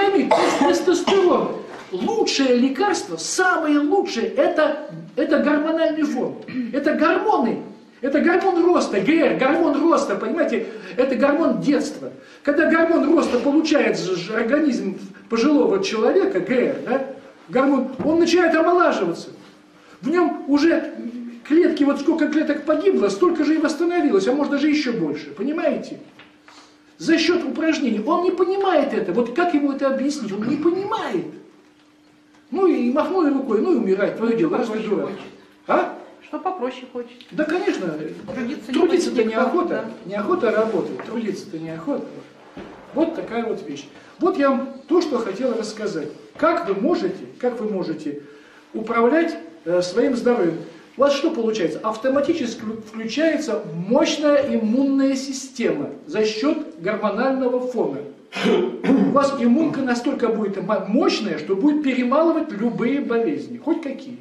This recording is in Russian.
пойми, тестостерон, лучшее лекарство, самое лучшее, это, это гормональный фон. Это гормоны. Это гормон роста, ГР, гормон роста, понимаете, это гормон детства. Когда гормон роста получает организм пожилого человека, ГР, да, гормон, он начинает омолаживаться. В нем уже клетки, вот сколько клеток погибло, столько же и восстановилось, а может даже еще больше, понимаете? За счет упражнений. Он не понимает это. Вот как ему это объяснить? Он не понимает. Ну и махнул рукой, ну и умирать, твое дело, раз ты дурак. А? Что попроще хочет. Да, конечно. Трудиться Трудиться-то не неохота. да. Неохота работать. Трудиться-то неохота. Вот такая вот вещь. Вот я вам то, что хотел рассказать. Как вы можете, как вы можете управлять э, своим здоровьем? Вас что получается? Автоматически включается мощная иммунная система за счет гормонального фона. У вас иммунка настолько будет мо- мощная, что будет перемалывать любые болезни, хоть какие.